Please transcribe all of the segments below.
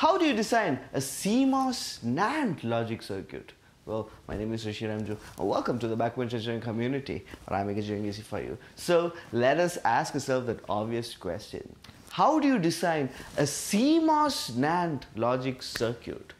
how do you design a CMOS NAND logic circuit? Well, my name is Rishi Remju. Welcome to the Backbench Engineering community, where I make engineering easy for you. So let us ask ourselves that obvious question. How do you design a CMOS NAND logic circuit?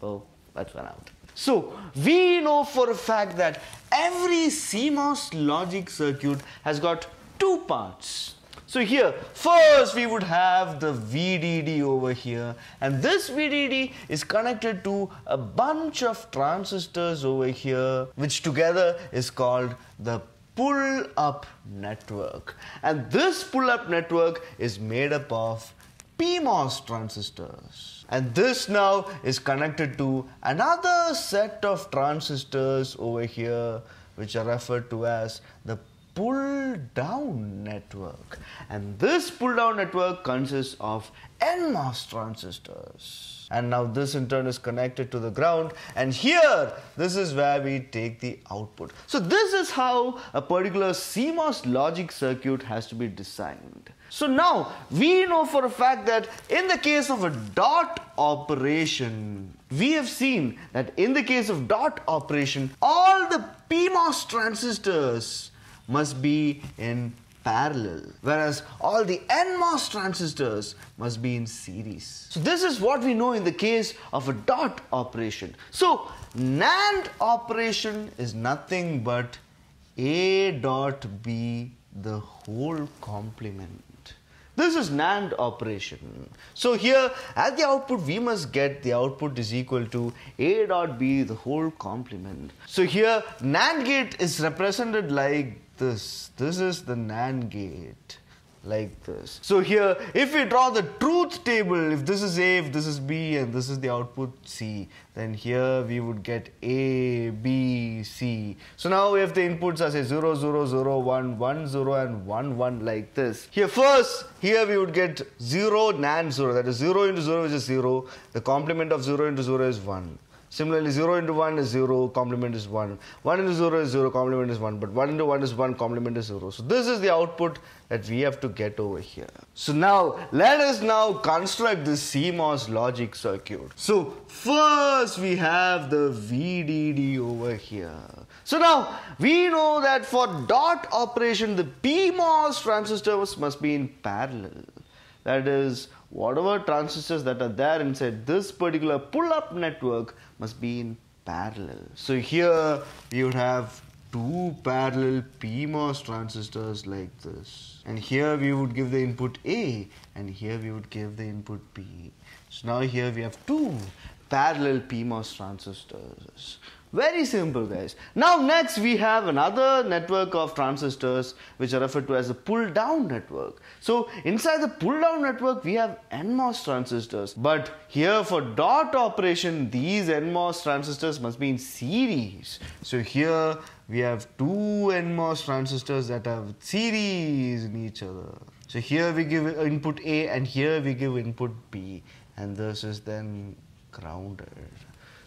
Well, let's find out. So we know for a fact that every CMOS logic circuit has got two parts. So here, first we would have the VDD over here and this VDD is connected to a bunch of transistors over here which together is called the pull-up network. And this pull-up network is made up of PMOS transistors. And this now is connected to another set of transistors over here which are referred to as the pull down network. And this pull down network consists of NMOS transistors. And now this in turn is connected to the ground. And here, this is where we take the output. So this is how a particular CMOS logic circuit has to be designed. So now we know for a fact that in the case of a dot operation, we have seen that in the case of dot operation, all the PMOS transistors must be in parallel, whereas all the NMOS transistors must be in series. So this is what we know in the case of a dot operation. So NAND operation is nothing but A dot B the whole complement. This is NAND operation. So here at the output we must get the output is equal to A dot B the whole complement. So here NAND gate is represented like this. This is the NAND gate like this. So here, if we draw the truth table, if this is A, if this is B, and this is the output C, then here we would get A, B, C. So now if the inputs are say 0, 0, 0, 1, 1, 0, and 1, 1 like this. Here first, here we would get 0, NAND 0, that is 0 into 0 which is 0. The complement of 0 into 0 is 1. Similarly, 0 into 1 is 0, complement is 1. 1 into 0 is 0, complement is 1. But 1 into 1 is 1, complement is 0. So this is the output that we have to get over here. So now, let us now construct this CMOS logic circuit. So first we have the VDD over here. So now, we know that for dot operation, the PMOS transistors must be in parallel. That is, whatever transistors that are there inside this particular pull-up network must be in parallel. So here you would have two parallel PMOS transistors like this. And here we would give the input A and here we would give the input B. So now here we have two parallel PMOS transistors. Very simple guys. Now next we have another network of transistors which are referred to as a pull down network. So inside the pull down network we have NMOS transistors but here for dot operation these NMOS transistors must be in series. So here we have two NMOS transistors that have series in each other. So here we give input A and here we give input B and this is then grounded.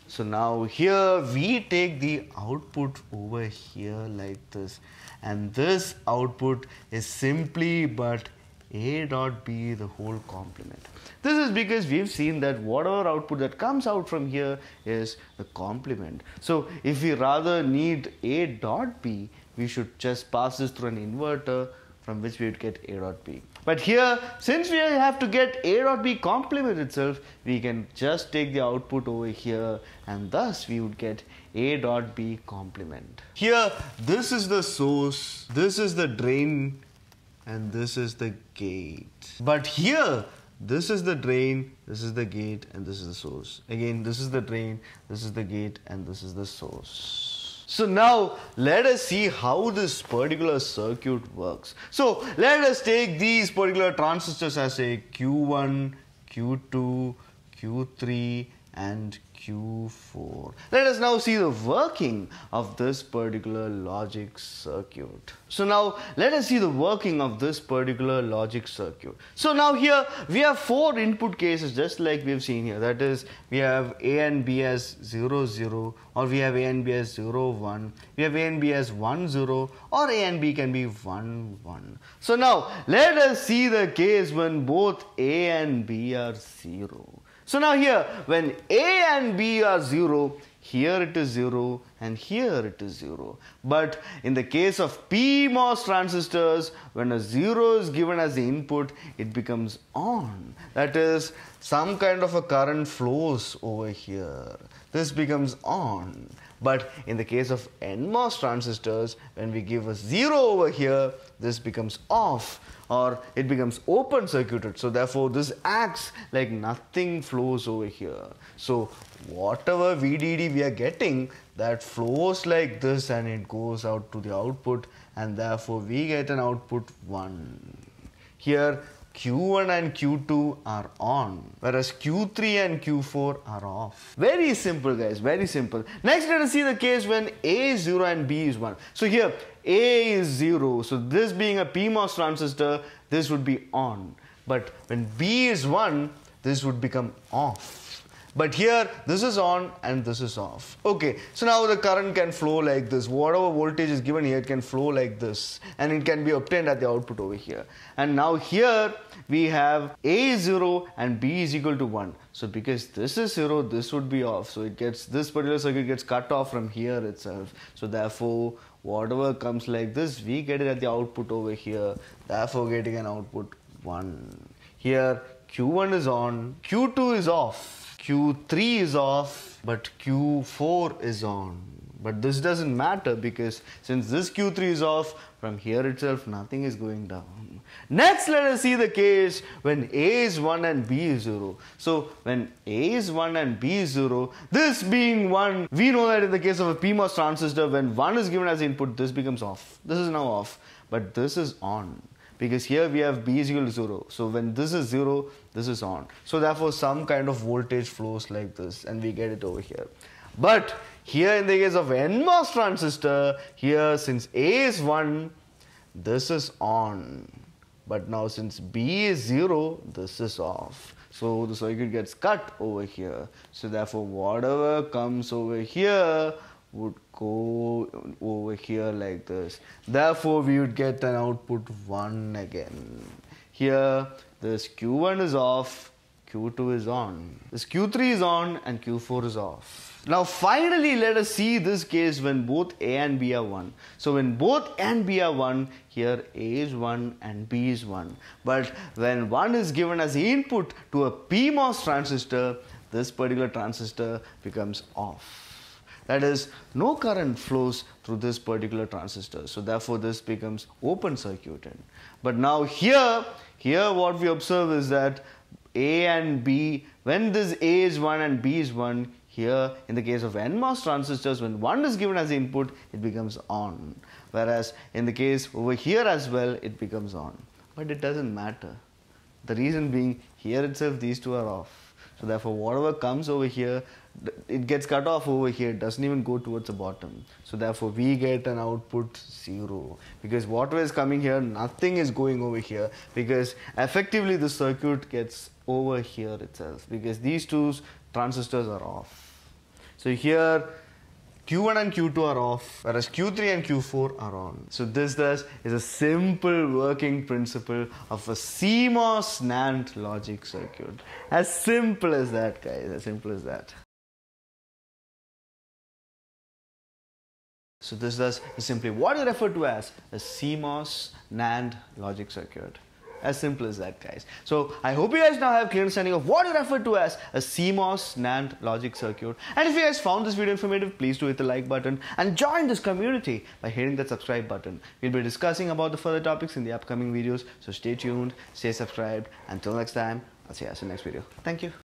So now here we take the output over here like this and this output is simply but a dot b the whole complement. This is because we've seen that whatever output that comes out from here is the complement. So if we rather need a dot b we should just pass this through an inverter from which we would get A dot B. But here, since we have to get A dot B complement itself, we can just take the output over here and thus we would get A dot B complement. Here, this is the source, this is the drain and this is the gate. But here, this is the drain, this is the gate and this is the source. Again, this is the drain, this is the gate and this is the source. So now let us see how this particular circuit works. So let us take these particular transistors as a Q1, Q2, Q3 and Q4. Let us now see the working of this particular logic circuit. So now let us see the working of this particular logic circuit. So now here we have four input cases just like we've seen here. That is we have A and B as 0, 0 or we have A and B as 0, 1. We have A and B as 1, 0 or A and B can be 1, 1. So now let us see the case when both A and B are 0. So now here, when A and B are 0, here it is 0 and here it is 0. But in the case of PMOS transistors, when a 0 is given as the input, it becomes on. That is, some kind of a current flows over here. This becomes on. But in the case of NMOS transistors, when we give a 0 over here, this becomes off or it becomes open circuited. So therefore this acts like nothing flows over here. So whatever VDD we are getting that flows like this and it goes out to the output and therefore we get an output 1. Here Q1 and Q2 are on, whereas Q3 and Q4 are off. Very simple, guys, very simple. Next, let us see the case when A is 0 and B is 1. So here, A is 0, so this being a PMOS transistor, this would be on. But when B is 1, this would become off. But here, this is on and this is off. Okay, so now the current can flow like this. Whatever voltage is given here, it can flow like this. And it can be obtained at the output over here. And now here, we have A is 0 and B is equal to 1. So because this is 0, this would be off. So it gets, this particular circuit gets cut off from here itself. So therefore, whatever comes like this, we get it at the output over here. Therefore, getting an output 1. Here, Q1 is on, Q2 is off. Q3 is off, but Q4 is on. But this doesn't matter because since this Q3 is off, from here itself nothing is going down. Next, let us see the case when A is 1 and B is 0. So, when A is 1 and B is 0, this being 1, we know that in the case of a PMOS transistor, when 1 is given as input, this becomes off. This is now off, but this is on because here we have B is equal to 0. So when this is 0, this is on. So therefore some kind of voltage flows like this and we get it over here. But here in the case of NMOS transistor, here since A is 1, this is on. But now since B is 0, this is off. So the circuit gets cut over here. So therefore whatever comes over here would go over here like this. Therefore, we would get an output 1 again. Here, this Q1 is off, Q2 is on. This Q3 is on and Q4 is off. Now finally let us see this case when both A and B are 1. So when both A and B are 1, here A is 1 and B is 1. But when 1 is given as input to a PMOS transistor, this particular transistor becomes off. That is, no current flows through this particular transistor. So therefore, this becomes open circuited. But now here, here what we observe is that A and B, when this A is 1 and B is 1, here in the case of NMOS transistors, when 1 is given as input, it becomes on. Whereas in the case over here as well, it becomes on. But it doesn't matter. The reason being, here itself these two are off. So therefore, whatever comes over here, it gets cut off over here. It doesn't even go towards the bottom. So therefore, we get an output zero because whatever is coming here, nothing is going over here because effectively the circuit gets over here itself because these two transistors are off. So here Q1 and Q2 are off, whereas Q3 and Q4 are on. So this thus is a simple working principle of a CMOS NAND logic circuit. As simple as that, guys, as simple as that. So this thus is simply what is referred to as a CMOS NAND logic circuit. As simple as that, guys. So I hope you guys now have clear understanding of what is referred to as a CMOS NAND logic circuit. And if you guys found this video informative, please do hit the like button and join this community by hitting that subscribe button. We'll be discussing about the further topics in the upcoming videos. So stay tuned, stay subscribed. Until next time, I'll see you guys in the next video. Thank you.